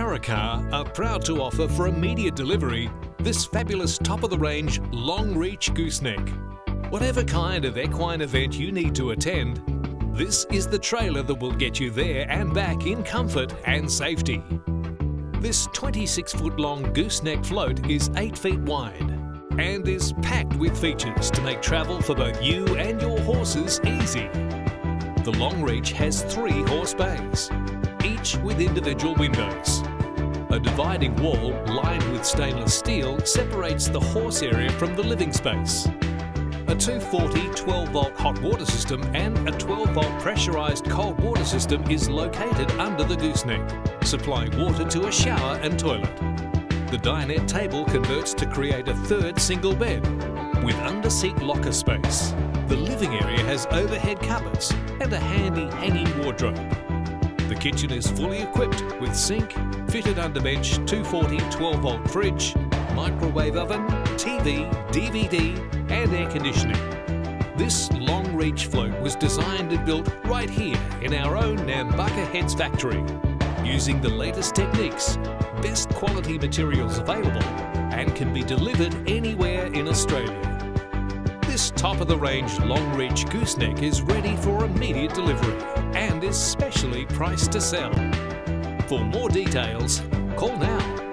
Kara Kar are proud to offer for immediate delivery this fabulous top-of-the-range long-reach gooseneck. Whatever kind of equine event you need to attend, this is the trailer that will get you there and back in comfort and safety. This 26-foot long gooseneck float is 8 feet wide and is packed with features to make travel for both you and your horses easy. The long reach has three horse bays, each with individual windows. A dividing wall lined with stainless steel separates the horse area from the living space. A 240 12 volt hot water system and a 12 volt pressurised cold water system is located under the gooseneck, supplying water to a shower and toilet. The dinette table converts to create a third single bed with under-seat locker space. The living area has overhead cupboards and a handy hanging wardrobe. Kitchen is fully equipped with sink, fitted underbench 240 12 volt fridge, microwave oven, TV, DVD and air conditioning. This long reach float was designed and built right here in our own Nambucca Heads factory using the latest techniques best quality materials available and can be delivered anywhere in Australia. This top-of-the-range long-reach gooseneck is ready for immediate delivery and is specially priced to sell. For more details, call now